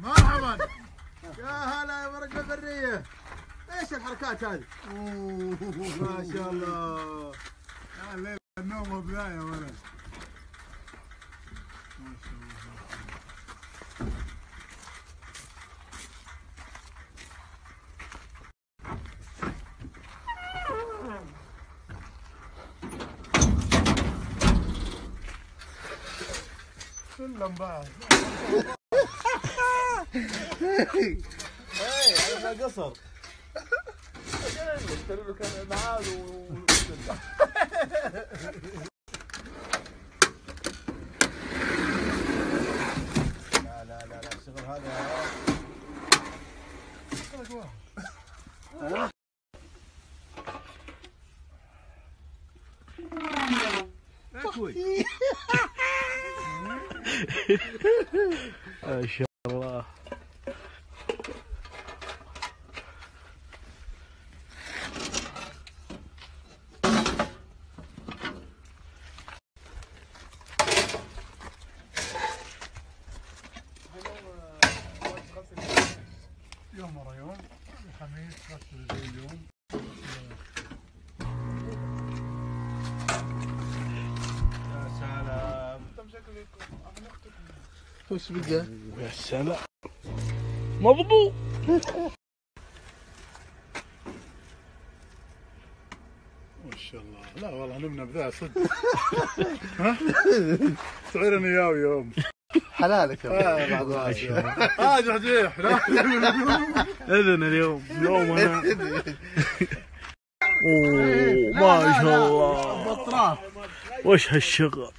مرحبا. يا هلا يا ورقة برية إيش الحركات هذه؟ ما شاء الله. الليل النوم بداية يا ولد. ما شاء الله كلهم بعد اي هذا قصر كان معاه لا لا لا لا الشغل هذا. اكوي ما شاء الله. يوم ورا يوم الخميس غسل اليوم. وش بقى؟ يا سلام مضبوط ما شاء الله لا والله نمنا بذا صدق ها؟ تعيرني اياه يوم حلالك آه، بعد آه جحجيح اذن اليوم اليوم أنا اوه ما شاء الله بطراف وش هالشغل